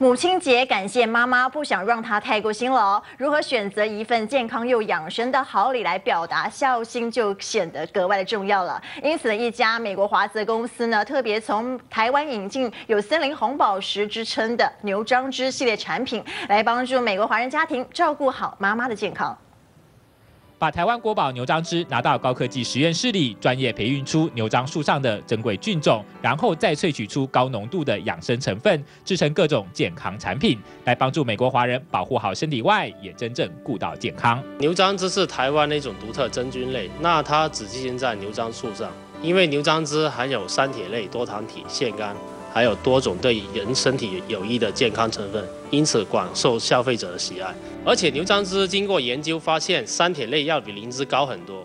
母亲节，感谢妈妈，不想让她太过辛劳。如何选择一份健康又养生的好礼来表达孝心，就显得格外的重要了。因此，一家美国华泽公司呢，特别从台湾引进有“森林红宝石”之称的牛樟芝系列产品，来帮助美国华人家庭照顾好妈妈的健康。把台湾国宝牛樟芝拿到高科技实验室里，专业培育出牛樟树上的珍贵菌种，然后再萃取出高浓度的养生成分，制成各种健康产品，来帮助美国华人保护好身体外，也真正顾到健康。牛樟芝是台湾的一种独特真菌类，那它只寄生在牛樟树上，因为牛樟芝含有三铁类、多糖体、腺苷。还有多种对人身体有益的健康成分，因此广受消费者的喜爱。而且牛樟芝经过研究发现，三铁类要比灵芝高很多，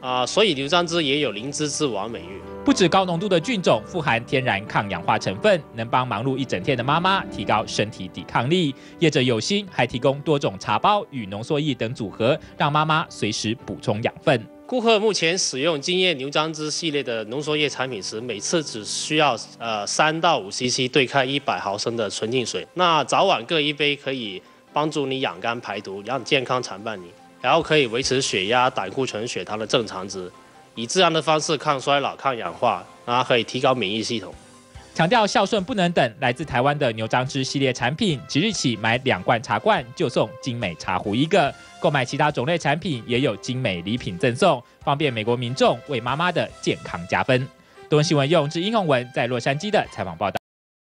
啊，所以牛樟芝也有“灵芝之王”美誉。不止高浓度的菌种富含天然抗氧化成分，能帮忙碌一整天的妈妈提高身体抵抗力。业者有心，还提供多种茶包与浓缩液等组合，让妈妈随时补充养分。顾客目前使用金叶牛樟芝系列的浓缩液产品时，每次只需要呃三到五 CC 对开一百毫升的纯净水，那早晚各一杯，可以帮助你养肝排毒，让健康常伴你，然后可以维持血压、胆固醇、血糖的正常值，以自然的方式抗衰老、抗氧化，然后可以提高免疫系统。强调孝顺不能等，来自台湾的牛樟芝系列产品，即日起买两罐茶罐就送精美茶壶一个。购买其他种类产品也有精美礼品赠送，方便美国民众为妈妈的健康加分。多新闻用之英宏文在洛杉矶的采访报道。